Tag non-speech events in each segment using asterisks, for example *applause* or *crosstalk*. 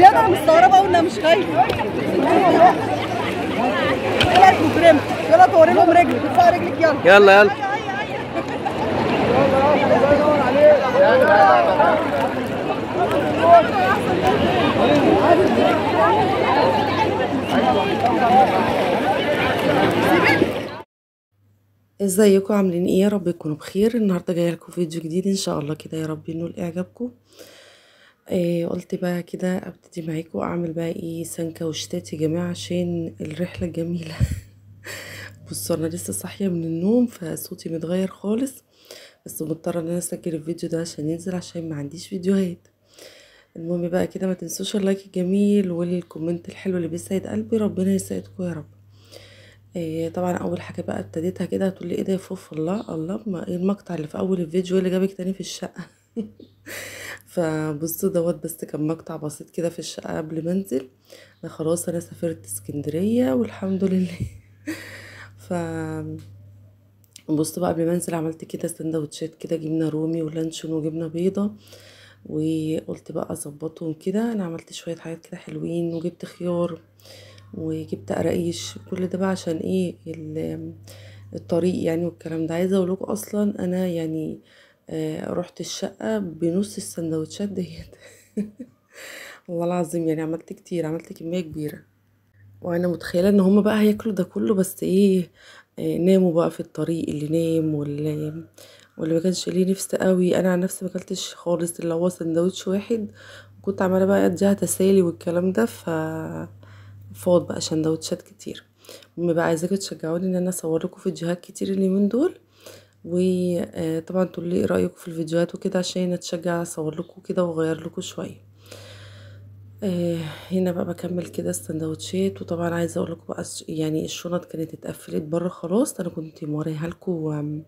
زيادة أنا مستغربة وأنا مش خايفة يلا توريهم لهم رجلك ارفع رجلك يلا. يلا يلا. ازيكم؟ عاملين إيه؟ يا رب تكونوا بخير. النهارده جاية لكم فيديو جديد إن شاء الله كده. يا رب ينول إعجابكم. إيه قلت بقى كده أبتدي معاكم أعمل بقى إيه سندوتشات يا جماعة عشان الرحلة الجميلة. *laughs* بصوا أنا لسه صاحية من النوم فصوتي متغير خالص بس مضطرة إن أنا أسجل الفيديو ده عشان ينزل عشان ما عنديش فيديوهات. المهم بقى كده ما تنسوش ال like الجميل وال comment الحلو اللي بيسعد قلبي ربنا يسعدكم يا رب. إيه طبعا أول حاجة بقى ابتديتها كده هتقول لي إيه ده يا فوف الله الله ما إيه المقطع اللي في أول الفيديو اللي جابك تاني في الشقة؟ *laughs* فبصوا دوت بس كان مقطع بسيط كده في الشقة قبل ما انزل. أنا خلاص أنا سافرت اسكندرية والحمد لله. *laughs* ف بصوا بقى قبل ما انزل عملت كده سندوتشات كده جبنة رومي ولانشون وجبنة بيضة وقلت بقى أظبطهم كده. أنا عملت شوية حاجات كده حلوين وجبت خيار وجبت قراقيش كل ده بقى عشان إيه الطريق يعني والكلام ده. عايزة أقول أصلا أنا يعني رحت الشقة بنص السندوتشات ديت. *laughs* والله العظيم يعني عملت كتير عملت كمية كبيرة. وأنا متخيلة إن هما بقى هياكلوا ده كله بس إيه آه ناموا بقى في الطريق اللي نام واللي واللي ما كانش ليه نفس قوي. أنا عن نفسي ما أكلتش خالص اللي هو سندوتش واحد وكنت عمالة بقى أديها تسالي والكلام ده ف فاض بقى سندوتشات كتير. المهم بقى عايزاكم تشجعوني إن أنا أصور لكم فيديوهات كتير اليومين دول. وطبعا تقولوا لي إيه رايكم في الفيديوهات وكده عشان أتشجع أصور لكم كده وأغير لكم شوية. آه هنا بقى بكمل كده السندوتشات وطبعا عايزة أقول لكم بقى يعني الشنط كانت اتقفلت بره خلاص أنا كنت موريها لكم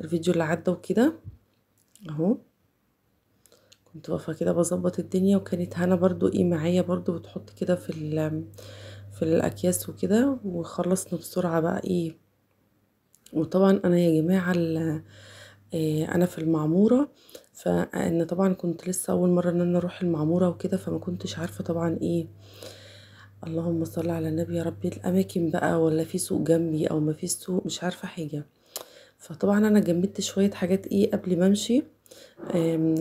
الفيديو اللي عدى وكده. أهو. كنت واقفة كده بظبط الدنيا وكانت هنا برضو إيه معايا برضو بتحط كده في في الأكياس وكده وخلصنا بسرعة بقى إيه وطبعا أنا يا جماعة إيه أنا في المعمورة فانا طبعا كنت لسه أول مرة إن أنا أروح المعمورة وكده فما كنتش عارفة طبعا إيه. اللهم صل على النبي يا ربي الأماكن بقى ولا في سوق جنبي أو ما فيش سوق مش عارفة حاجة. فطبعا أنا جمدت شوية حاجات إيه قبل ما أمشي.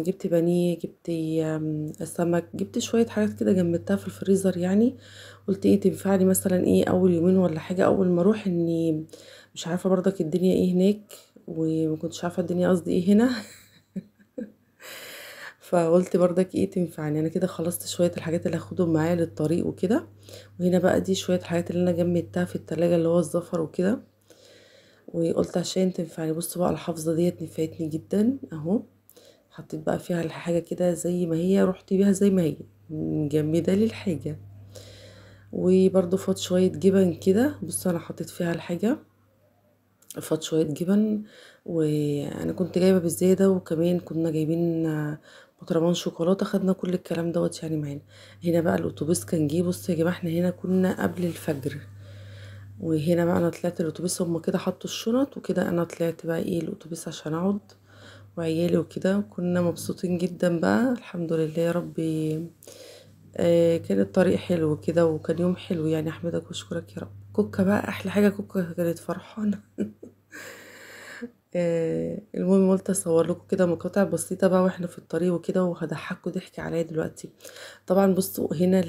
جبت بانيه جبت سمك جبت شوية حاجات كده جمدتها في الفريزر يعني. قلت إيه تنفعني مثلا إيه أول يومين ولا حاجة أول ما أروح إني مش عارفة برضك الدنيا إيه هناك وما كنتش عارفة الدنيا قصدي إيه هنا. *laughs* فقلت برضك إيه تنفعني أنا كده خلصت شوية الحاجات اللي هاخدهم معايا للطريق وكده. وهنا بقى دي شوية الحاجات اللي أنا جمدتها في التلاجة اللي هو الزفر وكده. وقلت عشان تنفعني بصوا بقى الحافظة ديت نفعتني جدا اهو. حطيت بقى فيها الحاجة كده زي ما هي رحت بيها زي ما هي مجمدة لي الحاجة وبرضو فات شوية جبن كده. بصوا أنا حطيت فيها الحاجة. فات شوية جبن وأنا كنت جايبة بالزيادة وكمان كنا جايبين بطرمان شوكولاتة خدنا كل الكلام دوت يعني معانا. هنا بقى الأتوبيس كان جه بصوا يا جماعة إحنا هنا كنا قبل الفجر. وهنا بقى أنا طلعت الأتوبيس هما كده حطوا الشنط وكده أنا طلعت بقى إيه الأتوبيس عشان أقعد وعيالي وكده وكنا مبسوطين جدا بقى. الحمد لله يا ربي كان الطريق حلو كده وكان يوم حلو يعني. أحمدك وأشكرك يا رب. كوكا بقى أحلى حاجة كوكا كانت فرحانة. *laughs* آه المهم قلت أصور لكم كده مقاطع بسيطة بقى وإحنا في الطريق وكده وهضحكوا ضحك عليا دلوقتي. طبعا بصوا هنا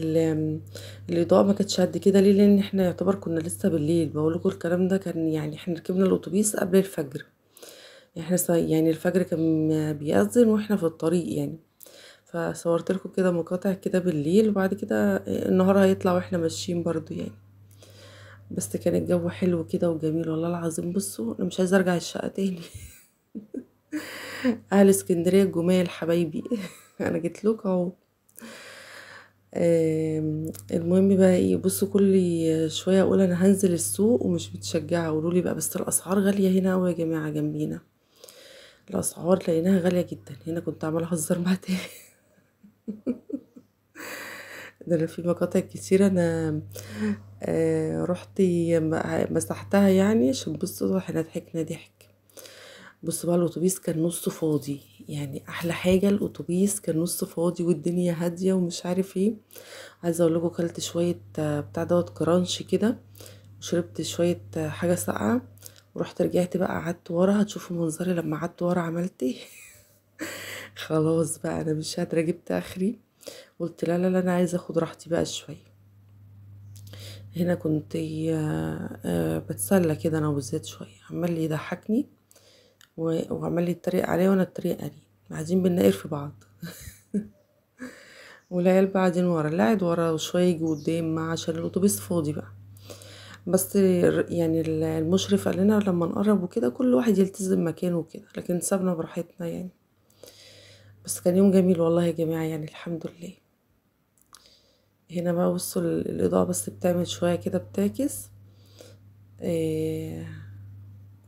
الإضاءة ما كانتش قد كده. ليه؟ لأن إحنا يعتبر كنا لسه بالليل. بقول لكم الكلام ده كان يعني إحنا ركبنا الأتوبيس قبل الفجر. إحنا يعني الفجر كان بيأذن وإحنا في الطريق يعني. فصورت لكم كده مقاطع كده بالليل وبعد كده النهار هيطلع وإحنا ماشيين برضو يعني. بس كان الجو حلو كده وجميل والله العظيم. بصوا أنا مش عايزة أرجع الشقة تاني. *laughs* أهل اسكندرية الجمال حبايبي. *laughs* أنا جيت لكم أهو. المهم بقى إيه بصوا كل شوية أقول أنا هنزل السوق ومش متشجعه قولوا لي بقى بس الأسعار غالية هنا قوي يا جماعة جنبينا. الأسعار لقيناها غالية جدا. هنا كنت عمالة أهزر مع تاني. *laughs* *laughs* ده أنا في مقاطع كتير أنا آه رحت مسحتها يعني عشان بصوا إحنا ضحكنا ضحك. بصوا بقى الأتوبيس كان نص فاضي يعني أحلى حاجة الأتوبيس كان نص فاضي والدنيا هادية ومش عارف إيه. عايزة أقول لكم كلت شوية بتاع دوت كرانش كده وشربت شوية حاجة ساقعة ورحت رجعت بقى قعدت ورا. هتشوفوا منظري لما قعدت ورا عملت إيه. *laughs* خلاص بقى أنا مش قادره جبت اخري قلت لا لا لا أنا عايزة آخد راحتي بقى شوية. هنا كنت آه، بتسلى كده أنا وزيد شوية. عمال يضحكني وعمال يتريق عليا وأنا أتريق عليه. قاعدين بننقر في بعض. *laughs* والعيال قاعدين ورا. اللي قاعد ورا وشويه يجي قدام عشان الاتوبيس فاضي بقى. بس يعني ال- المشرف قال لنا لما نقرب وكده كل واحد يلتزم مكانه وكده لكن سابنا براحتنا يعني. بس كان يوم جميل والله يا جماعة يعني الحمد لله. هنا بقى بصوا ال- الإضاءة بس بتعمل شوية كده بتعكس. إيه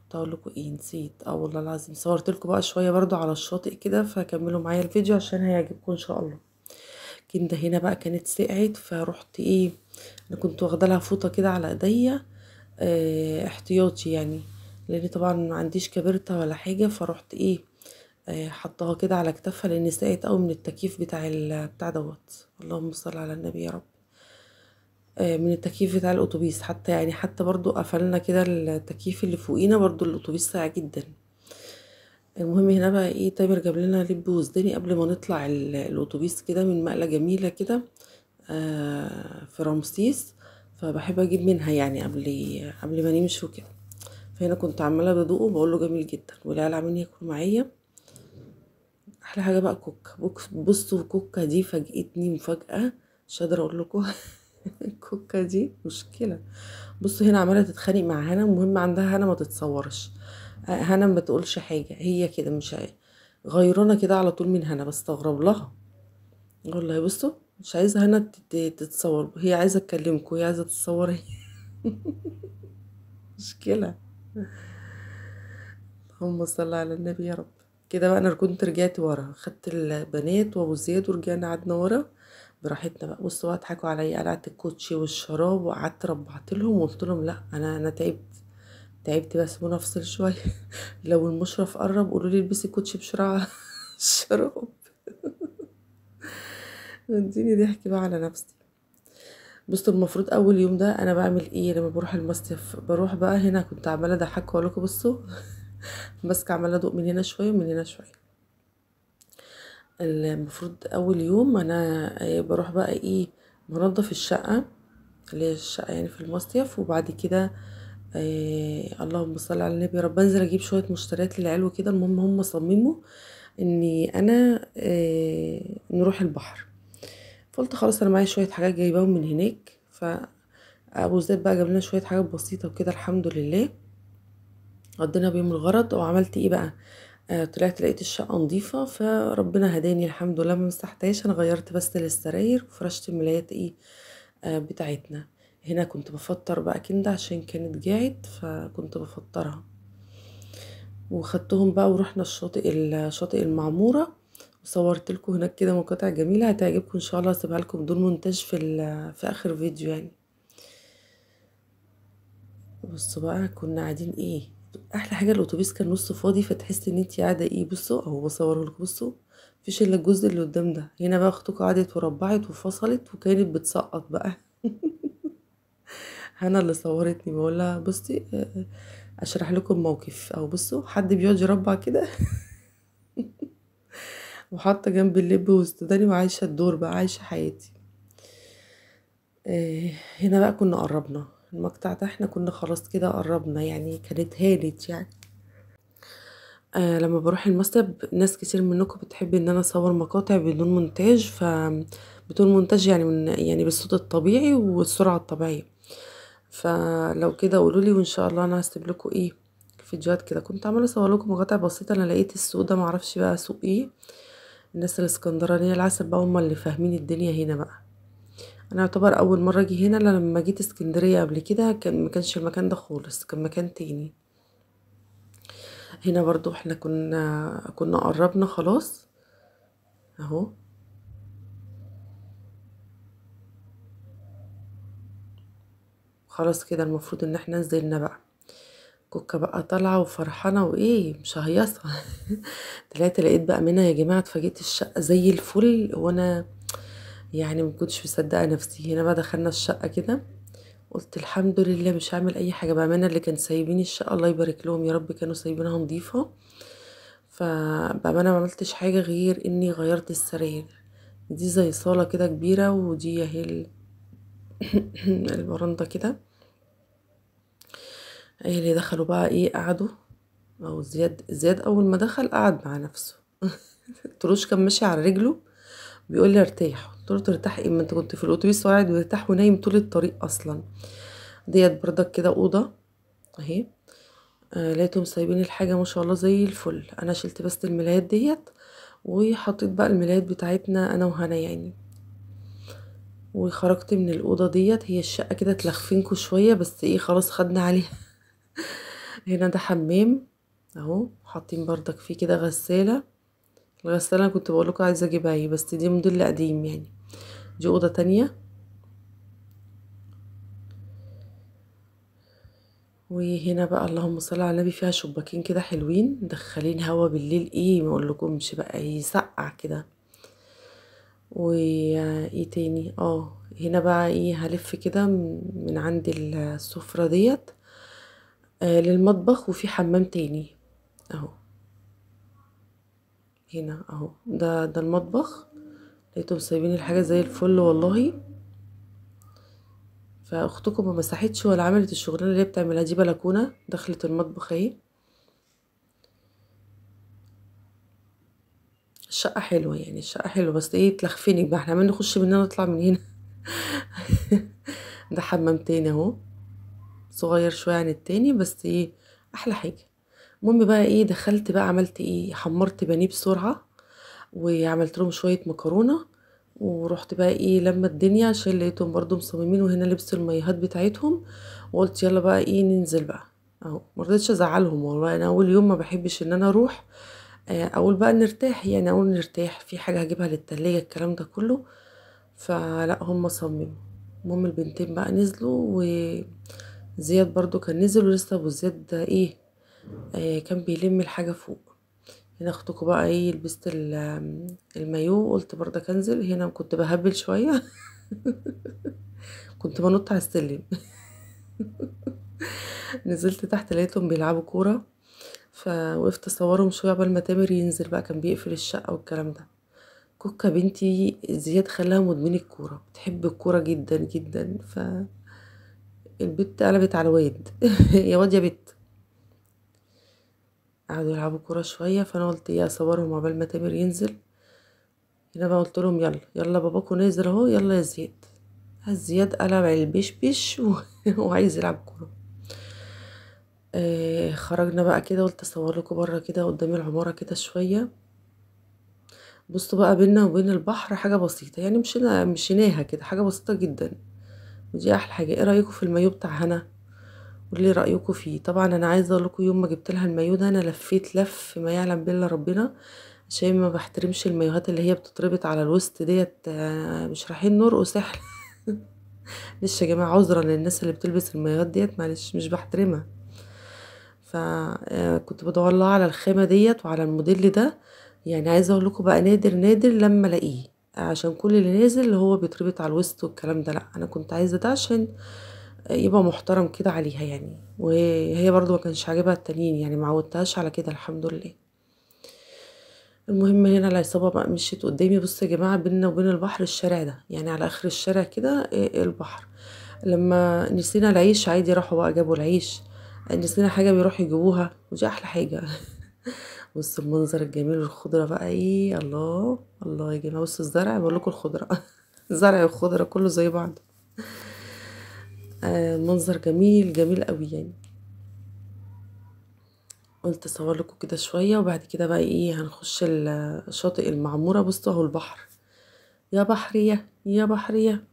كنت أقول لكم إيه نسيت. آه والله العظيم صورت لكم بقى شوية برضو على الشاطئ كده فكملوا معايا الفيديو عشان هيعجبكم إن شاء الله. كنت هنا بقى كانت سقعت فروحت إيه أنا كنت واخدة لها فوطة كده على إيديا. آه احتياطي يعني لأن طبعا ما عنديش كبرتة ولا حاجة فروحت إيه آه حطاها كده على كتافها لأن سقعت قوي من التكييف بتاع بتاع دوت. اللهم صل على النبي يا رب. آه، من التكييف بتاع الأتوبيس. حتى يعني حتى برضو قفلنا كده التكييف اللي فوقينا برضو الأتوبيس ساقع جدا. المهم هنا بقى إيه تامر جاب لنا لب وزداني قبل ما نطلع ال- الأتوبيس كده من مقلة جميلة كده آه، في رمسيس. فبحب أجيب منها يعني قبل قبل ما نمشي وكده. فهنا كنت عمالة بدوقه بقول له جميل جدا. والعيال عاملين ياكلوا معايا. أحلى حاجة بقى كوكا. بصوا كوكا دي فاجئتني مفاجأة. مش قادرة أقول لكم *laughs* الكوكا دي مشكلة. بصوا هنا عمالة تتخانق مع هنا المهم عندها هنا ما تتصورش. آه، هنا ما تقولش حاجة. هي كده مش غيرانة كده على طول من هنا. بستغرب لها. والله بصوا مش عايزة هنا تت- تتصور. هي عايزة تكلمكم هي عايزة تتصور هي. *laughs* مشكلة. اللهم صل على النبي يا رب. كده بقى أنا كنت رجعت ورا خدت البنات وابو زياد ورجعنا قعدنا ورا. براحتنا بقى بصوا بقى ضحكوا عليا قلعت الكوتشي والشراب وقعدت ربعت لهم وقلت لهم لأ أنا أنا تعبت. تعبت بس سيبوني أفصل شوية. *laughs* لو المشرف قرب قولوا لي البسي الكوتشي بسرعة. *laughs* الشراب. *laughs* اديني ضحك بقى على نفسي. بصوا المفروض أول يوم ده أنا بعمل إيه لما بروح المصيف؟ بروح بقى هنا كنت عمالة أضحك وأقول لكم بصوا. ماسكة عمالة أدوق من هنا شوية ومن هنا شوية. المفروض أول يوم أنا آه، بروح بقى إيه بنضف الشقة اللي هي الشقة يعني في المصيف وبعد كده آه اللهم صل على النبي. رب أنزل أجيب شوية مشتريات للعيال وكده. المهم هم صمموا إني أنا آه نروح البحر. فقلت خلاص أنا معايا شوية حاجات جايباهم من هناك. فأبو زيد بقى جاب لنا شوية حاجات بسيطة وكده الحمد لله. قضينا بيهم الغرض وعملت إيه بقى؟ آه طلعت لقيت الشقة نظيفة فربنا هداني الحمد لله ما أنا غيرت بس السراير وفرشت الملايات إيه آه بتاعتنا. هنا كنت بفطر بقى كندا عشان كانت جاعت فكنت بفطرها. وخدتهم بقى ورحنا الشاطئ الشاطئ المعمورة. وصورت لكم هناك كده مقاطع جميلة هتعجبكم إن شاء الله. هسيبها لكم بدون مونتاج في في آخر فيديو يعني. بصوا بقى كنا قاعدين إيه؟ أحلى حاجة الأتوبيس كان نص فاضي فتحسي إن انتي قاعدة إيه بصوا أهو بصوره لكم بصوا مفيش إلا الجزء اللي قدام ده. هنا بقى أختكم قعدت وربعت وفصلت وكانت بتسقط بقى. *laughs* أنا اللي صورتني بقول لها بصي آه، أشرح لكم موقف. أو بصوا حد بيقعد يربع كده؟ *laughs* وحاطة جنب اللب والسوداني وعايشة الدور بقى عايشة حياتي. آه، هنا بقى كنا قربنا. المقطع ده إحنا كنا خلاص كده قربنا يعني كانت هانت يعني. آه لما بروح المكتب ناس كتير منكم بتحب إن أنا أصور مقاطع بدون مونتاج ف بدون مونتاج يعني من يعني بالصوت الطبيعي والسرعة الطبيعية. فلو كده قولوا لي وإن شاء الله أنا هسيب لكم إيه؟ فيديوهات كده. كنت عمالة أصور لكم مقاطع بسيطة أنا لقيت السوق ده معرفش بقى سوق إيه. الناس الإسكندرانية العسل بقى هم اللي فاهمين الدنيا هنا بقى. أنا اعتبر أول مرة أجي هنا لما جيت اسكندرية قبل كده كان ما كانش المكان ده خالص كان مكان تاني. هنا برضو إحنا كنا كنا قربنا خلاص. أهو. خلاص كده المفروض إن إحنا نزلنا بقى. كوكا بقى طالعة وفرحانة وإيه مش هيصة. *laughs* طلعت لقيت بقى منها يا جماعة اتفاجئت الشقة زي الفل وأنا يعني ما كنتش مصدقة نفسي. هنا بقى دخلنا الشقة كده قلت الحمد لله مش هعمل أي حاجة. بأمانة اللي كان سايبين الشقة الله يبارك لهم يا رب كانوا سايبينها نظيفة. فبامانه ما عملتش حاجة غير إني غيرت السراير. دي زي صالة كده كبيرة ودي اهي ال- *coughs* البرندة كده. إيه اللي دخلوا بقى إيه قعدوا. أو زياد زياد أول ما دخل قعد مع نفسه. *laughs* تروش كان ماشي على رجله. بيقول لي ارتاح. قلت له ترتاح إيه؟ ما انت كنت في الأتوبيس وقاعد مرتاح ونايم طول الطريق أصلا. ديت بردك كده أوضة أهي. آه لقيتهم سايبين الحاجة ما شاء الله زي الفل. أنا شلت بس الملايات ديت وحطيت بقى الملايات بتاعتنا أنا وهنا يعني. وخرجت من الأوضة ديت. هي الشقة كده تلخفنكوا شوية بس إيه خلاص خدنا عليها. *laughs* هنا ده حمام أهو. حاطين بردك فيه كده غسالة. الغسالة أنا كنت بقول لكم عايزة أجيبها اهي بس دي موديل قديم يعني. دي أوضة تانية. وهنا بقى اللهم صل على النبي فيها شباكين كده حلوين مدخلين هوا بالليل. إيه ما اقولكمش بقى يسقع كده. وإيه تاني؟ آه هنا بقى إيه هلف كده من عند السفرة ديت آه للمطبخ وفي حمام تاني أهو. هنا أهو. ده ده المطبخ. لقيتهم سايبين الحاجة زي الفل والله. فأختكم ما مسحتش ولا عملت الشغلانة اللي هي بتعملها دي بلكونة. دخلت المطبخ أهي. الشقة حلوة يعني الشقة حلوة. بس إيه تلخفني بقى. إحنا عمالين نخش من هنا نطلع من هنا. *laughs* ده حمام تاني أهو. صغير شوية عن التاني بس إيه أحلى حاجة. المهم بقى إيه دخلت بقى عملت إيه حمرت بانيه بسرعة وعملت لهم شوية مكرونة ورحت بقى إيه لما الدنيا عشان لقيتهم برضو مصممين وهنا لبس المايوهات بتاعتهم وقلت يلا بقى إيه ننزل بقى. أهو مرضتش أزعلهم والله. أنا أول يوم ما بحبش إن أنا أروح أقول بقى نرتاح يعني أقول نرتاح في حاجة هجيبها للتلاجة الكلام ده كله. فلا هم صمموا. المهم البنتين بقى نزلوا وزياد برضو كان نزل ولسه أبو زياد إيه آه كان بيلم الحاجة فوق. هنا اختكم بقى إيه لبست المايو قلت برضك أنزل. هنا كنت بهبل شوية. *laughs* كنت بنط على السلم. *laughs* نزلت تحت لقيتهم بيلعبوا كورة. فوقفت أصورهم شوية قبل ما تامر ينزل بقى كان بيقفل الشقة والكلام ده. كوكا بنتي زياد خلاها مدمنة الكورة. بتحب الكورة جدا جدا. ف البت قلبت على واد *laughs* يا واد يا بت. قعدوا يلعبوا كورة شوية فأنا قلت إيه أصورهم عقبال ما تامر ينزل. هنا بقى قلت لهم يلا يلا باباكو نازل أهو يلا يا زياد. زياد قلب البشبش و... وعايز يلعب كورة. آه خرجنا بقى كده قلت أصور لكم بره كده قدام العمارة كده شوية. بصوا بقى بينا وبين البحر حاجة بسيطة يعني مشينا مشيناها كده حاجة بسيطة جدا. ودي أحلى حاجة. إيه رأيكم في المايو بتاع هنا قولي رأيكم فيه. طبعا أنا عايزة أقول لكم يوم ما جبت لها المايو ده أنا لفيت لف ما يعلم بالله ربنا عشان ما بحترمش المايوهات اللي هي بتتربط على الوسط ديت مش رايحين نرقص إحنا *laughs* معلش يا جماعة عذرا للناس اللي بتلبس المايوهات ديت معلش مش بحترمها. فكنت بدور لها على الخامة ديت وعلى الموديل ده. يعني عايزة أقول لكم بقى نادر نادر لما ألاقيه. عشان كل اللي نازل اللي هو بيتربط على الوسط والكلام ده لأ أنا كنت عايزة ده عشان يبقى محترم كده عليها يعني. وهي برضو ما كانش عاجبها التانيين يعني معودتهاش على كده الحمد لله. المهم هنا العصابة بقى مشيت قدامي. بصوا يا جماعة بينا وبين البحر الشارع ده يعني على آخر الشارع كده البحر. لما نسينا العيش عادي راحوا بقى جابوا العيش. نسينا حاجة بيروحوا يجيبوها. ودي أحلى حاجة. *laughs* بصوا المنظر الجميل والخضرة بقى إيه الله الله يا جماعة. بصوا الزرع بقول لكم الخضرة. *laughs* الزرع والخضرة كله زي بعض. منظر جميل جميل قوي يعني. قلت أصور لكم كده شوية وبعد كده بقى إيه هنخش الشاطئ المعمورة. بصوا أهو البحر. يا بحرية يا بحرية.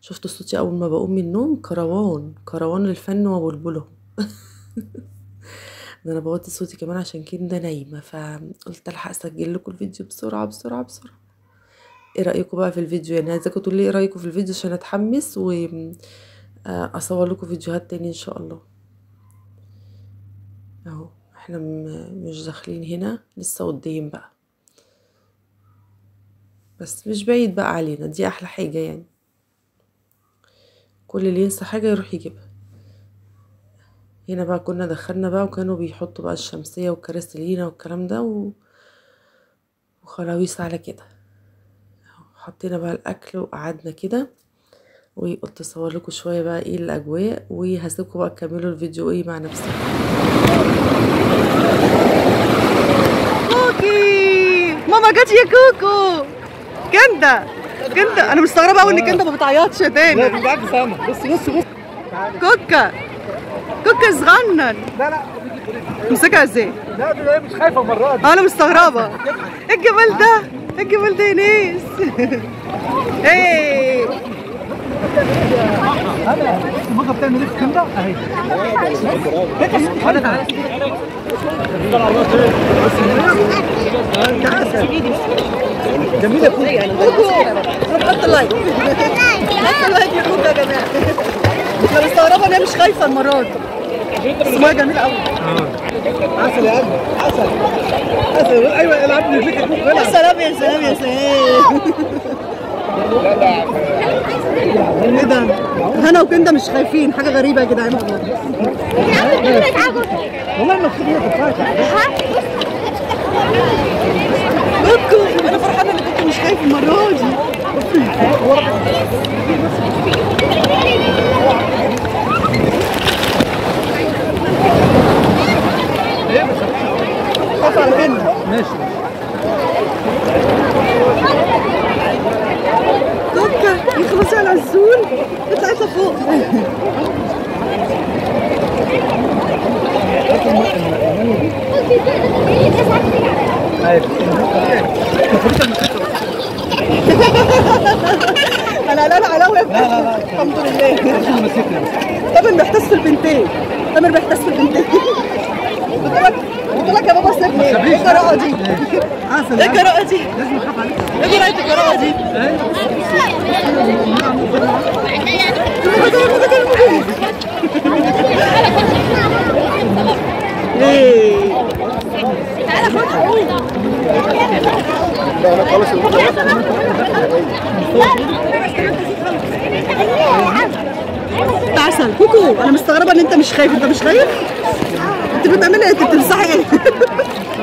شفتوا صوتي أول ما بقوم من النوم كروان كروان الفن وبلبله *laughs* ده أنا بوطي صوتي كمان عشان كده نايمة فقلت ألحق أسجل لكم الفيديو بسرعة بسرعة بسرعة. إيه رأيكم بقى في الفيديو؟ يعني عايزاكم تقولوا لي إيه رأيكم في الفيديو عشان أتحمس و أصور لكم فيديوهات تاني إن شاء الله. أهو إحنا مش داخلين هنا لسه قدام بقى. بس مش بعيد بقى علينا دي أحلى حاجة يعني. كل اللي ينسى حاجة يروح يجيبها. هنا بقى كنا دخلنا بقى وكانوا بيحطوا بقى الشمسية والكراسي لينا والكلام ده و... وخلاويص على كده. حطينا بقى الأكل وقعدنا كده. وقلت اصور لكم شوية بقى إيه الأجواء وهسيبكم بقى تكملوا الفيديو إيه مع نفسكم. كوكي! ماما جت يا كوكو! كندا! كندا! أنا مستغربة قوي إن كندا ما بتعيطش تاني. بالعكس أنا بص بص بص. كوكا! كوكا صغنن. لا لا. امسكها إزاي؟ لا دي مش خايفة المرة دي. أنا مستغربة. إيه الجمال ده؟ إيه الجمال ده يا ناس *laughs* إيه؟ أنا الموجه بتعمل إيه في كندا اهي أنا تعالى جميله كوكو حط ال like حط ال like يا جماعة أنا مستغربه ان هي مش خايفه المره دي اسمها جميل قوي عسل يا قلبي عسل عسل أيوه العب لي فيك يا سلام يا سلام يا سلام إيه ده هنا وكندا مش خايفين حاجة غريبة يا جدعان. والله تخليها تفاحه كوكو أنا فرحانه مش خايف المره دي خاف على كندا ماشي كوكا يخلص على العزول اطلع اطلع فوق أنا لا لا علاوي لا لا لا الحمد لله تامر بيحتس في البنتين تامر بيحتس في البنتين قلت لك قلت لك يا بابا سيبني الجراءه دي؟ إيه دي؟ إيه دي؟ إيه انت عسل كوكو أنا مستغربة إن أنت مش خايف. أنت مش خايف؟ أنت بتعمل إيه؟ أنت بتمسحي إيه؟ *laughs*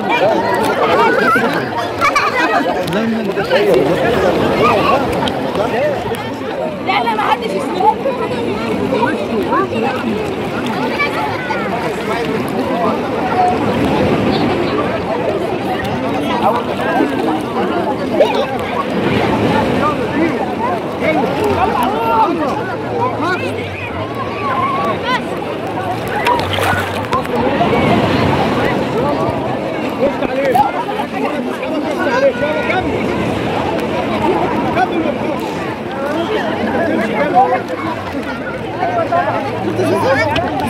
لا لا ما حدش يسمعه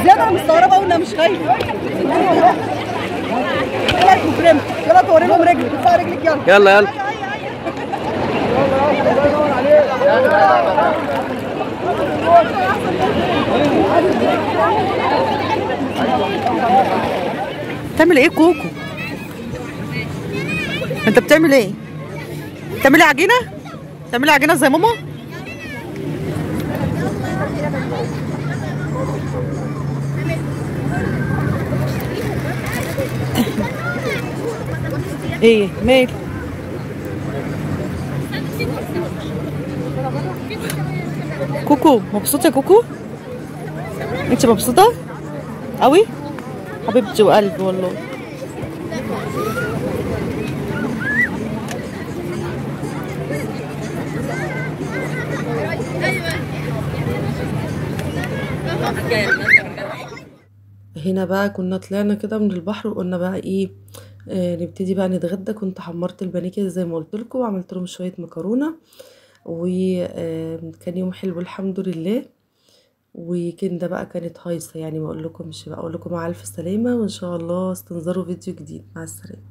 زيادة أنا مستغربه قوي انها مش خايفه يلا يا كوكريم يلا توري لهم رجلك ارفعي رجلك يلا يلا. بتعمل إيه كوكو؟ انت بتعمل إيه؟ بتعملي عجينة؟ بتعملي عجينة زي ماما؟ إيه مال كوكو مبسوطة يا كوكو؟ انت مبسوطة؟ قوي؟ حبيبتي وقلبي والله. هنا بقى كنا طلعنا كده من البحر وقلنا بقى إيه آه نبتدي بقى نتغدى. كنت حمرت البانيه كده زي ما قلت لكم وعملت لهم شوية مكرونة وكان يوم حلو الحمد لله. وكندا بقى كانت هايصة يعني ما أقول لكم مش بقى أقول لكم مع ألف سلامة وإن شاء الله استنظروا فيديو جديد. مع السلامة.